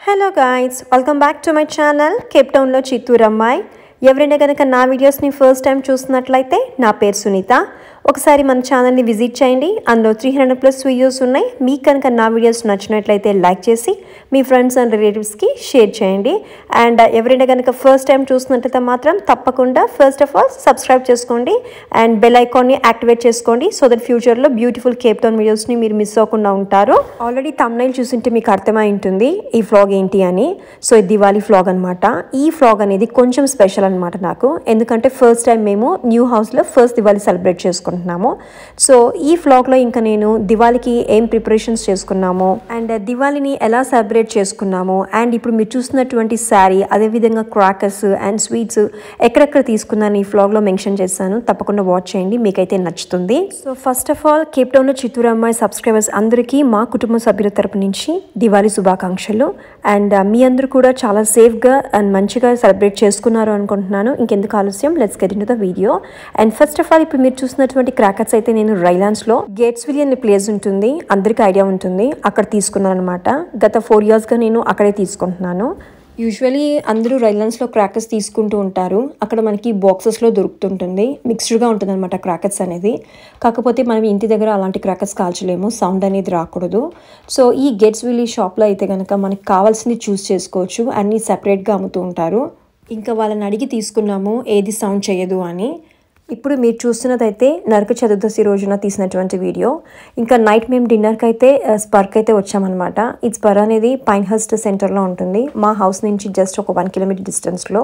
Hello guys welcome back to my channel Cape టౌన్లో చిత్తూరు అమ్మాయి ఎవరైనా కనుక నా వీడియోస్ని ఫస్ట్ టైం చూస్తున్నట్లయితే నా పేరు సునీత. ఒకసారి మన ఛానల్ని విజిట్ చేయండి. అందులో త్రీ హండ్రెడ్ ప్లస్ వీడియోస్ ఉన్నాయి. మీకు కనుక నా వీడియోస్ నచ్చినట్లయితే లైక్ చేసి మీ ఫ్రెండ్స్ అండ్ రిలేటివ్స్కి షేర్ చేయండి. అండ్ ఎవరైనా కనుక ఫస్ట్ టైం చూస్తున్నట్లయితే మాత్రం తప్పకుండా ఫస్ట్ ఆఫ్ ఆల్ సబ్స్క్రైబ్ చేసుకోండి. అండ్ బెల్ ఐకాన్ని యాక్టివేట్ చేసుకోండి. సో దట్ ఫ్యూచర్లో బ్యూటిఫుల్ కేప్ టౌన్ వీడియోస్ని మీరు మిస్ అవ్వకుండా ఉంటారు. ఆల్రెడీ తమ్నైల్ చూసింటే మీకు అర్థమై ఉంటుంది ఈ ఫ్లాగ్ ఏంటి అని. సో ఇది దివాళీ ఫ్లాగ్ అనమాట ఈ ఫ్లాగ్ అనేది కొంచెం స్పెషల్ అనమాట నాకు. ఎందుకంటే ఫస్ట్ టైం మేము న్యూ హౌస్లో ఫస్ట్ దివాళీ సెలబ్రేట్ చేసుకుంటున్నామో. సో ఈ ఫ్లాగ్లో ఇంకా నేను దివాళీకి ఏం ప్రిపరేషన్స్ చేసుకున్నాము అండ్ దివాళీని ఎలా సెలబ్రేట్ చేసుకున్నాము అండ్ ఇప్పుడు మీరు చూస్తున్నటువంటి శారీ అదేవిధంగా క్రాకర్స్ అండ్ స్వీట్స్ ఎక్కడెక్కడ తీసుకున్నాను ఈ ఫ్లాగ్లో మెన్షన్ చేశాను. తప్పకుండా వాచ్ చేయండి మీకైతే నచ్చుతుంది. So first of all Cape టౌన్లో చిత్తూరు అమ్మాయి సబ్స్క్రైబర్స్ అందరికీ మా కుటుంబ సభ్యుల తరపు నుంచి దివాళీ శుభాకాంక్షలు. అండ్ మీ అందరూ కూడా చాలా సేఫ్గా అండ్ మంచిగా సెలబ్రేట్ చేసుకున్నారు అనుకుంటున్నాను. ఇంకెందుకు ఆలస్యం? Let's get in the video and first of all ఇప్పుడు మీరు చూసినటువంటి క్రాకర్స్ అయితే నేను రైలాన్స్లో గేట్స్ విలి అనే ప్లేస్ ఉంటుంది. అందరికీ ఐడియా ఉంటుంది. అక్కడ తీసుకున్నాను అనమాట గత ఫోర్ ఇయర్స్గా నేను అక్కడే తీసుకుంటున్నాను. యూజువలీ అందరూ రైలాన్స్లో క్రాకర్స్ తీసుకుంటూ ఉంటారు. అక్కడ మనకి బాక్సెస్లో దొరుకుతుంటుంది. మిక్స్డ్గా ఉంటుంది అనమాట క్రాకర్స్ అనేది. కాకపోతే మనం ఇంటి దగ్గర అలాంటి క్రాకర్స్ కాల్చలేము. సౌండ్ అనేది రాకూడదు. సో ఈ గెట్స్ విల్లీ షాప్లో అయితే కనుక మనకి కావాల్సింది చూస్ చేసుకోవచ్చు. అన్నీ సపరేట్గా అమ్ముతూ ఉంటారు. ఇంకా వాళ్ళని అడిగి తీసుకున్నాము. ఏది సౌండ్ చేయదు అని. ఇప్పుడు మీరు చూస్తున్నదైతే నరక చతుర్దశి రోజున తీసినటువంటి వీడియో. ఇంకా నైట్ మేము డిన్నర్కి అయితే స్పర్క్ అయితే వచ్చామన్నమాట. ఈ స్పర్ అనేది పైన్హస్ట్ సెంటర్లో ఉంటుంది. మా హౌస్ నుంచి జస్ట్ ఒక వన్ కిలోమీటర్ డిస్టెన్స్లో.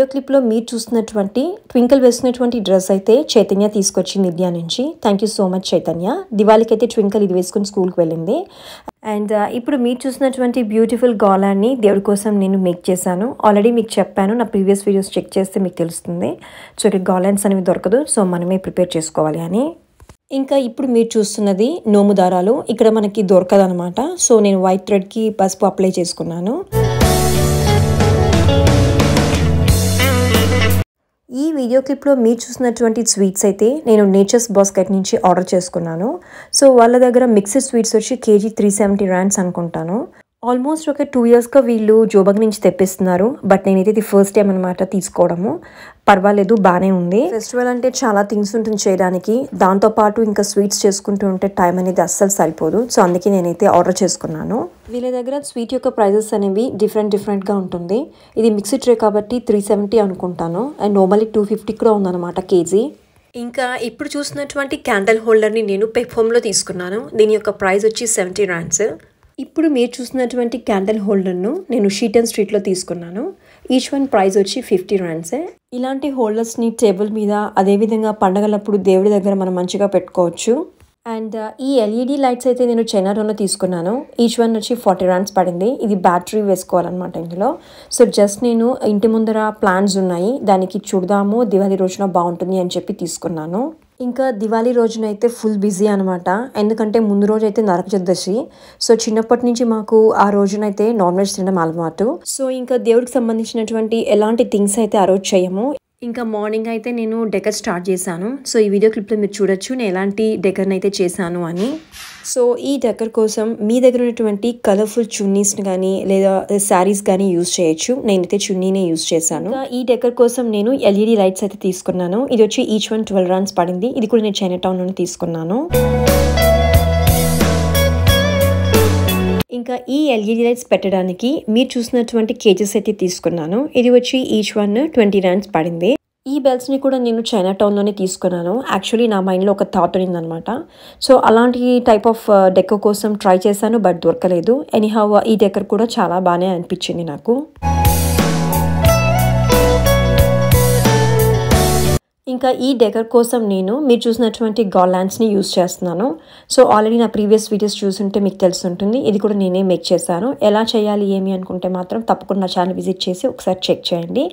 వీడియో క్లిప్లో మీరు చూస్తున్నటువంటి ట్వింకిల్ వేసుకున్నటువంటి డ్రెస్ అయితే చైతన్య తీసుకొచ్చింది ఇండియా నుంచి. Thank you so much Chaitanya. దివాళీకి అయితే ట్వింకిల్ ఇది వేసుకుని స్కూల్కి వెళ్ళింది. అండ్ uh, ఇప్పుడు మీరు చూసినటువంటి బ్యూటిఫుల్ గాలాన్ని దేవుడి కోసం నేను మేక్ చేశాను. ఆల్రెడీ మీకు చెప్పాను నా ప్రీవియస్ వీడియోస్ చెక్ చేస్తే మీకు తెలుస్తుంది. సో ఇక్కడ గాలాన్స్ అనేవి దొరకదు. సో మనమే ప్రిపేర్ చేసుకోవాలి అని. ఇంకా ఇప్పుడు మీరు చూస్తున్నది నోము దారాలు ఇక్కడ మనకి దొరకదనమాట సో నేను వైట్ థ్రెడ్కి పసుపు అప్లై చేసుకున్నాను. ఈ వీడియో క్లిప్లో మీరు చూసినటువంటి స్వీట్స్ అయితే నేను నేచర్స్ బాస్కెట్ నుంచి ఆర్డర్ చేసుకున్నాను. సో వాళ్ళ దగ్గర మిక్స్డ్ స్వీట్స్ వచ్చి కేజీ త్రీ సెవెంటీ ర్యాండ్స్ అనుకుంటాను. ఆల్మోస్ట్ ఒక టూ ఇయర్స్గా వీళ్ళు జోబగ్ నుంచి తెప్పిస్తున్నారు. బట్ నేనైతే ఇది ఫస్ట్ టైం అనమాట తీసుకోవడము. పర్వాలేదు బాగానే ఉంది. ఫెస్టివల్ అంటే చాలా థింగ్స్ ఉంటుంది చేయడానికి. దాంతోపాటు ఇంకా స్వీట్స్ చేసుకుంటూ ఉంటే టైం అనేది అస్సలు సరిపోదు. సో అందుకే నేనైతే ఆర్డర్ చేసుకున్నాను. వీళ్ళ దగ్గర స్వీట్ యొక్క ప్రైజెస్ అనేవి డిఫరెంట్ డిఫరెంట్గా ఉంటుంది. ఇది మిక్సీ ట్రే కాబట్టి త్రీ సెవెంటీ అనుకుంటాను. అండ్ నార్మల్లీ టూ ఫిఫ్టీ కూడా ఉందన్నమాట కేజీ. ఇంకా ఇప్పుడు చూసినటువంటి క్యాండిల్ హోల్డర్ని నేను పెఫోమ్లో తీసుకున్నాను. దీని యొక్క ప్రైస్ వచ్చి సెవెంటీ ర్యాండ్స్ ఇప్పుడు మీరు చూసినటువంటి క్యాండిల్ హోల్డర్ను నేను షీటన్ స్ట్రీట్లో తీసుకున్నాను. ఈచ్ వన్ ప్రైస్ వచ్చి ఫిఫ్టీ ర్యాండ్సే ఇలాంటి హోల్డర్స్ని టేబుల్ మీద అదేవిధంగా పండగలప్పుడు దేవుడి దగ్గర మనం మంచిగా పెట్టుకోవచ్చు. అండ్ uh, ఈ ఎల్ఈడి లైట్స్ అయితే నేను చైనాలోనే తీసుకున్నాను. ఈచ్ వన్ వచ్చి ఫార్టీ ర్యాండ్స్ పడింది. ఇది బ్యాటరీ వేసుకోవాలన్నమాట ఇందులో. సో జస్ట్ నేను ఇంటి ముందర ప్లాన్స్ ఉన్నాయి. దానికి చూడదాము. దివాళీ రోజున బాగుంటుంది అని చెప్పి తీసుకున్నాను. ఇంకా దివాళీ రోజున అయితే ఫుల్ బిజీ అనమాట ఎందుకంటే ముందు రోజు అయితే నరక చతుర్దశి. సో చిన్నప్పటి నుంచి మాకు ఆ రోజునైతే నాన్ వెజ్ తినడం అలవాటు. సో ఇంకా దేవుడికి సంబంధించినటువంటి ఎలాంటి థింగ్స్ అయితే ఆ రోజు చేయము. ఇంకా మార్నింగ్ అయితే నేను డెకర్ స్టార్ట్ చేశాను. సో ఈ వీడియో క్లిప్లో మీరు చూడొచ్చు నేను ఎలాంటి డెకర్ని అయితే చేశాను అని. సో ఈ డెకర్ కోసం మీ దగ్గర ఉన్నటువంటి కలర్ఫుల్ చున్నీస్ని కానీ లేదా శారీస్ కానీ యూజ్ చేయొచ్చు. నేనైతే చున్నీనే యూజ్ చేశాను. ఈ డెకర్ కోసం నేను ఎల్ఈడి లైట్స్ అయితే తీసుకున్నాను. ఇది వచ్చి ఈచ్ వన్ ట్వెల్వ్ రన్స్ పడింది. ఇది కూడా నేను చైనా టౌన్ నుండి తీసుకున్నాను. ఇంకా ఈ ఎల్ఈడి లైట్స్ పెట్టడానికి మీరు చూసినటువంటి కేజెస్ అయితే తీసుకున్నాను. ఇది వచ్చి ఈచ్ వన్ ట్వంటీ రన్స్ పడింది. ఈ బెల్స్ని కూడా నేను చైనా టౌన్లోనే తీసుకున్నాను. యాక్చువల్లీ నా మైండ్లో ఒక థాట్ ఉన్నదనమాట. సో అలాంటి టైప్ ఆఫ్ డెకో కోసం ట్రై చేశాను బట్ దొరకలేదు. ఎనీహౌ ఈ డెక్కర్ కూడా చాలా బాగానే అనిపించింది నాకు. ఇంకా ఈ డెకర్ కోసం నేను మీరు చూసినటువంటి గార్లాండ్స్ని యూస్ చేస్తున్నాను. సో ఆల్రెడీ నా ప్రీవియస్ వీడియోస్ చూసుంటే మీకు తెలుసుంటుంది. ఇది కూడా నేనే మేక్ చేశాను. ఎలా చేయాలి ఏమి అనుకుంటే మాత్రం తప్పకుండా నా ఛానల్ విజిట్ చేసి ఒకసారి చెక్ చేయండి.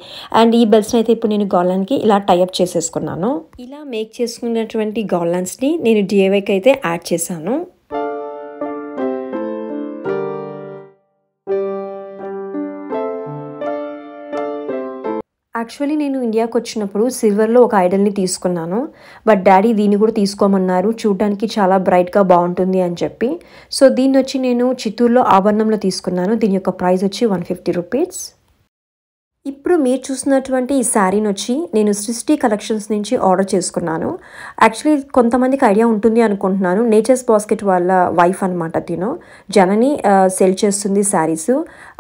అండ్ ఈ బెల్స్ని అయితే ఇప్పుడు నేను గార్లాండ్కి ఇలా టైఅప్ చేసేసుకున్నాను. ఇలా మేక్ చేసుకున్నటువంటి గార్లాండ్స్ని నేను డిఏవైకి అయితే యాడ్ చేశాను. యాక్చువల్లీ నేను ఇండియాకి వచ్చినప్పుడు సిల్వర్లో ఒక ఐడల్ని తీసుకున్నాను. బట్ డాడీ దీన్ని కూడా తీసుకోమన్నారు. చూడడానికి చాలా బ్రైట్గా బాగుంటుంది అని చెప్పి. సో దీన్ని వచ్చి నేను చిత్తూరులో ఆభరణంలో తీసుకున్నాను. దీని యొక్క ప్రైస్ వచ్చి వన్ ఫిఫ్టీ రూపీస్. ఇప్పుడు మీరు చూసినటువంటి ఈ శారీని వచ్చి నేను సృష్టి కలెక్షన్స్ నుంచి ఆర్డర్ చేసుకున్నాను. యాక్చువల్లీ కొంతమందికి ఐడియా ఉంటుంది అనుకుంటున్నాను. నేచర్స్ బాస్కెట్ వాళ్ళ వైఫ్ అనమాట తిను జనని సెల్ చేస్తుంది శారీస్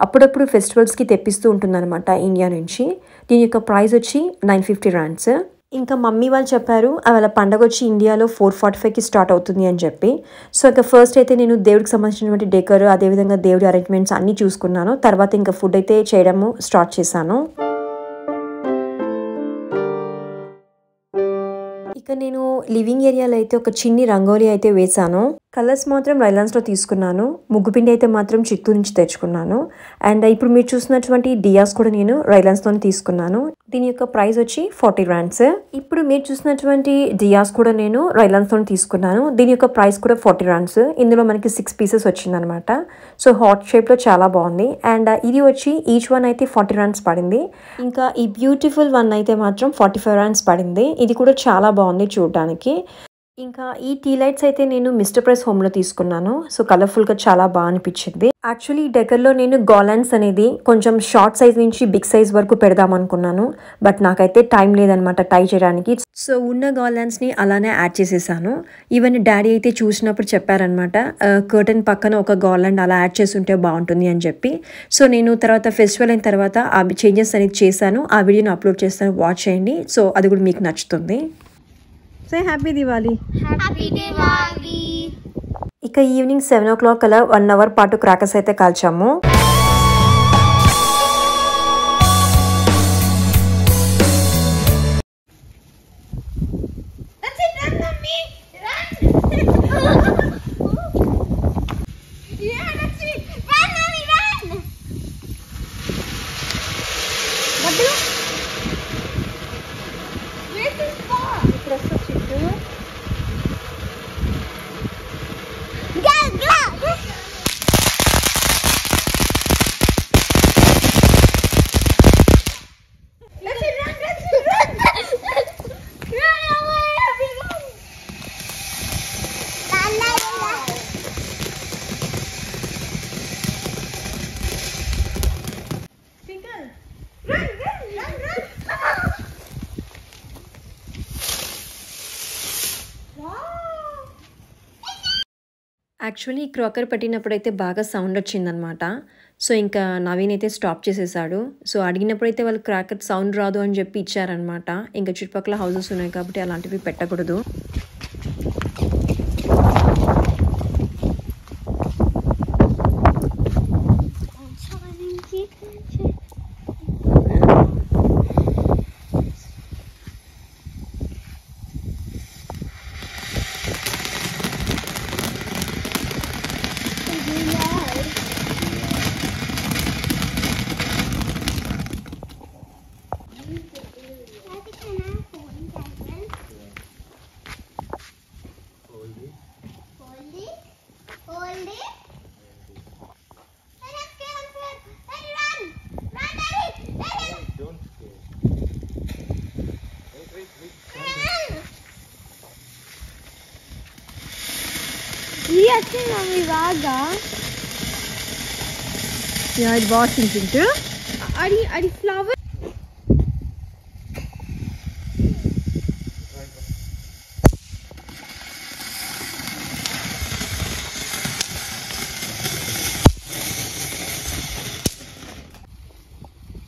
అప్పుడప్పుడు ఫెస్టివల్స్కి తెప్పిస్తూ ఉంటుందన్నమాట ఇండియా నుంచి. దీని యొక్క ప్రైస్ వచ్చి నైన్ ఫిఫ్టీ ర్యాండ్స్ ఇంకా మమ్మీ వాళ్ళు చెప్పారు వాళ్ళ పండగ వచ్చి ఇండియాలో ఫోర్ ఫార్టీ ఫైవ్కి స్టార్ట్ అవుతుంది అని చెప్పి. సో ఇంకా ఫస్ట్ అయితే నేను దేవుడికి సంబంధించినటువంటి డెకర్ అదేవిధంగా దేవుడి అరేంజ్మెంట్స్ అన్నీ చూసుకున్నాను. తర్వాత ఇంకా ఫుడ్ అయితే చేయడము స్టార్ట్ చేశాను. ఇక నేను లివింగ్ ఏరియాలో అయితే ఒక చిన్ని రంగోలీ అయితే వేశాను. కలర్స్ మాత్రం రైలాన్స్లో తీసుకున్నాను. ముగ్గుపిండి అయితే మాత్రం చిత్తూరు నుంచి తెచ్చుకున్నాను. అండ్ ఇప్పుడు మీరు చూసినటువంటి డియాస్ కూడా నేను రైలాన్స్లోనే తీసుకున్నాను. దీని యొక్క ప్రైస్ వచ్చి ఫార్టీ ర్యాండ్స్. ఇప్పుడు మీరు చూసినటువంటి డియాస్ కూడా నేను రైలాన్స్లోనే తీసుకున్నాను. దీని యొక్క ప్రైస్ కూడా ఫార్టీ ర్యాండ్స్. ఇందులో మనకి సిక్స్ పీసెస్ వచ్చిందనమాట సో హాట్ షేప్లో చాలా బాగుంది. అండ్ ఇది వచ్చి ఈచ్ వన్ అయితే ఫార్టీ ర్యాండ్స్ పడింది. ఇంకా ఈ బ్యూటిఫుల్ వన్ అయితే మాత్రం ఫార్టీ ఫైవ్ ర్యాండ్స్ పడింది. ఇది కూడా చాలా బాగుంది. చూడడానికి. ఇంకా ఈ టీ లైట్స్ అయితే నేను మిస్టర్ ప్రైస్ హోమ్లో తీసుకున్నాను. సో కలర్ఫుల్గా చాలా బాగా అనిపించింది. యాక్చువల్లీ ఈ డెకర్లో నేను గాలాండ్స్ అనేది కొంచెం షార్ట్ సైజ్ నుంచి బిగ్ సైజ్ వరకు పెడదాం అనుకున్నాను. బట్ నాకైతే టైం లేదనమాట టై చేయడానికి. సో ఉన్న గాలాండ్స్ని అలానే యాడ్ చేసేసాను. ఈవెన్ డాడీ అయితే చూసినప్పుడు చెప్పారనమాట కర్టన్ పక్కన ఒక గార్లాండ్ అలా యాడ్ చేస్తుంటే బాగుంటుంది అని చెప్పి. సో నేను తర్వాత ఫెస్టివల్ అయిన తర్వాత ఆ చేంజెస్ అనేది చేశాను. ఆ వీడియోని అప్లోడ్ చేస్తాను. వాచ్ చేయండి. సో అది కూడా మీకు నచ్చుతుంది. Say happy Diwali happy Diwali ఇక ఈవినింగ్ సెవెన్ ఓ క్లాక్ అలా వన్ అవర్ పాటు క్రాకర్స్ అయితే కాల్చాము. యాక్చువల్లీ ఈ క్రాకర్ పెట్టినప్పుడు అయితే బాగా సౌండ్ వచ్చిందనమాట సో ఇంకా నవీన్ అయితే స్టాప్ చేసేసాడు. సో అడిగినప్పుడు అయితే వాళ్ళు క్రాకర్ సౌండ్ రాదు అని చెప్పి ఇచ్చారనమాట ఇంకా చుట్టుపక్కల హౌసెస్ ఉన్నాయి కాబట్టి అలాంటివి పెట్టకూడదు. ಹೋಗ್ತೀನಿ ನಾವು vaga. Yeah, i it Washington too. Are you, are you flower?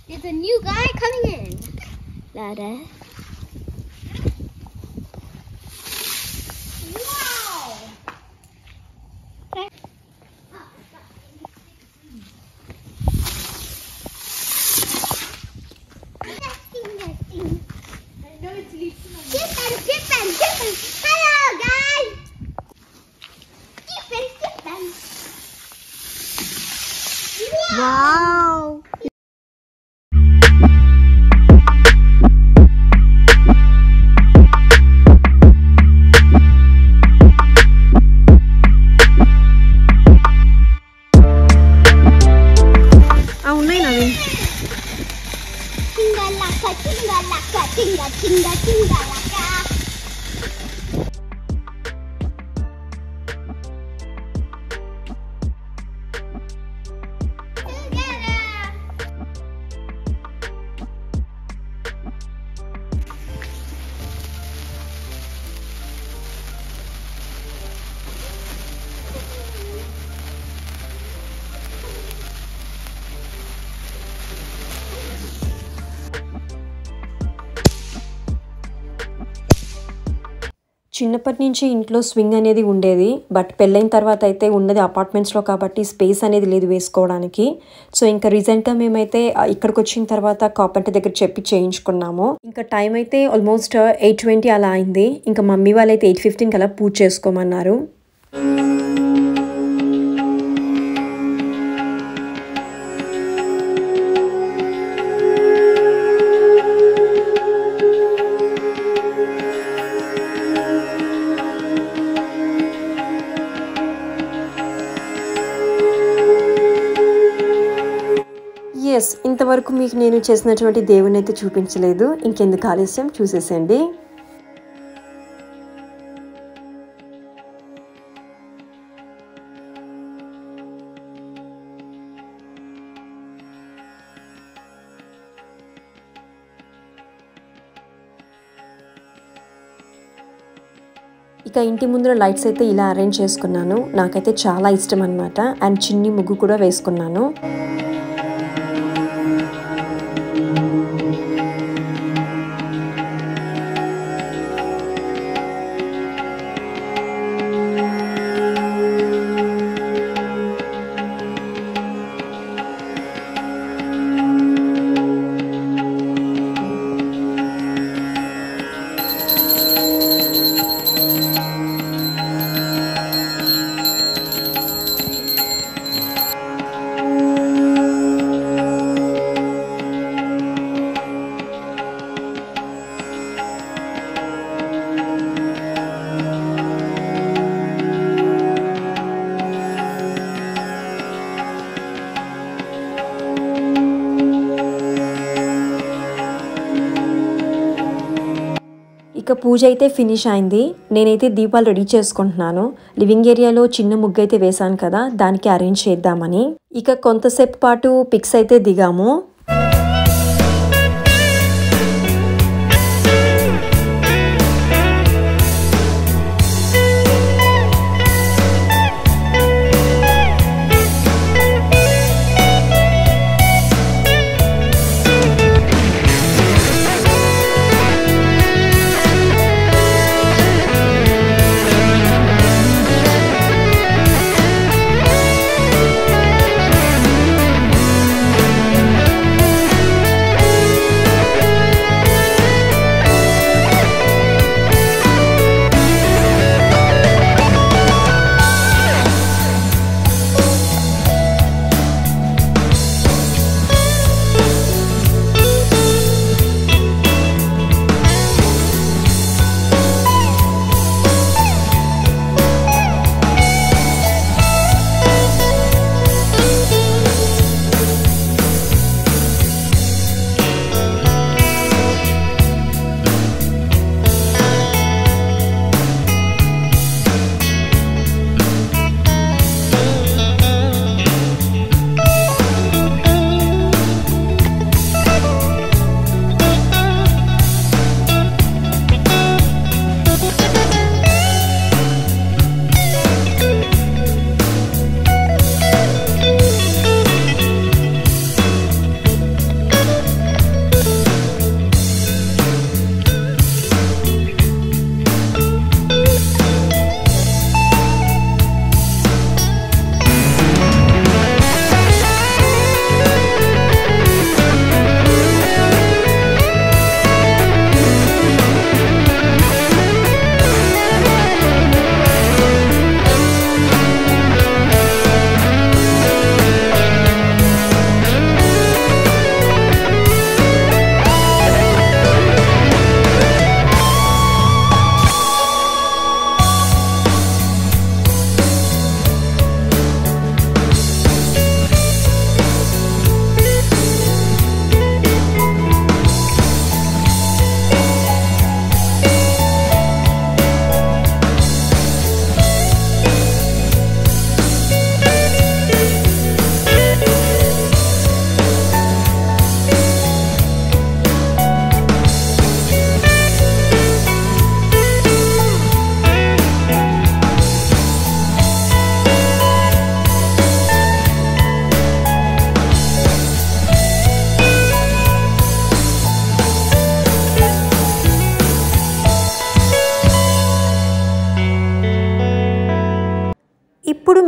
There's a new guy coming in. Ladder. Wow. ఉన్నాయి చిన్నప్పటి నుంచి ఇంట్లో స్వింగ్ అనేది ఉండేది. బట్ పెళ్ళైన తర్వాత అయితే ఉన్నది అపార్ట్మెంట్స్లో కాబట్టి స్పేస్ అనేది లేదు వేసుకోవడానికి. సో ఇంకా రీసెంట్గా మేమైతే ఇక్కడికి వచ్చిన తర్వాత కాపంట దగ్గర చెప్పి చేయించుకున్నాము. ఇంకా టైం అయితే ఆల్మోస్ట్ ఎయిట్ ట్వంటీ అలా అయింది. ఇంకా మమ్మీ వాళ్ళైతే ఎయిట్ ఫిఫ్టీన్కి అలా పూజ చేసుకోమన్నారు. ఎస్ ఇంతవరకు మీకు నేను చేసినటువంటి దేవుని అయితే చూపించలేదు. ఇంకెందుకు ఆలస్యం? చూసేసండి ఇక ఇంటి ముందర లైట్స్ అయితే ఇలా అరేంజ్ చేసుకున్నాను. నాకైతే చాలా ఇష్టం అనమాట అండ్ చిన్ని ముగ్గు కూడా వేసుకున్నాను. ఇక పూజ అయితే ఫినిష్ అయింది. నేనైతే దీపాలు రెడీ చేసుకుంటున్నాను. లివింగ్ ఏరియాలో చిన్న ముగ్గు అయితే వేశాను కదా దానికి అరేంజ్ చేద్దామని. ఇక కొంతసేపు పాటు పిక్స్ అయితే దిగాము.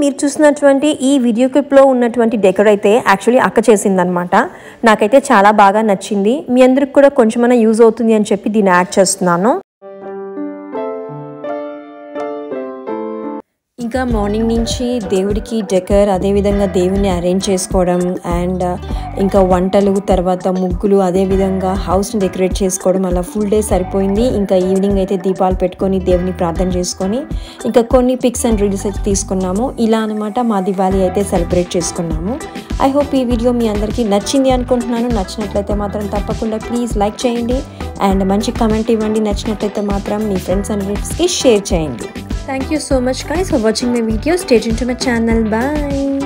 మీరు చూసినటువంటి ఈ వీడియో క్లిప్లో ఉన్నటువంటి డెకర్ అయితే యాక్చువల్లీ అక్క చేసిందనమాట నాకైతే చాలా బాగా నచ్చింది. మీ అందరికి కూడా కొంచెమైనా యూజ్ అవుతుంది అని చెప్పి దీన్ని యాడ్ చేస్తున్నాను. ఇంకా మార్నింగ్ నుంచి దేవుడికి డెకర్ అదేవిధంగా దేవుని అరేంజ్ చేసుకోవడం అండ్ ఇంకా వంటలు తర్వాత ముగ్గులు అదేవిధంగా హౌస్ని డెకరేట్ చేసుకోవడం అలా ఫుల్ డే సరిపోయింది. ఇంకా ఈవినింగ్ అయితే దీపాలు పెట్టుకొని దేవుని ప్రార్థన చేసుకొని ఇంకా కొన్ని పిక్స్ అండ్ రీల్స్ అయితే తీసుకున్నాము. ఇలా అనమాట మా దివాళీ అయితే సెలబ్రేట్ చేసుకున్నాము. ఐ హోప్ ఈ వీడియో మీ అందరికీ నచ్చింది అనుకుంటున్నాను. నచ్చినట్లయితే మాత్రం తప్పకుండా ప్లీజ్ లైక్ చేయండి. అండ్ మంచి కమెంట్ ఇవ్వండి. నచ్చినట్లయితే మాత్రం మీ ఫ్రెండ్స్ అండ్ రిలేటివ్స్కి షేర్ చేయండి. Thank you so much guys for watching my video. Stay tuned to my channel. Bye.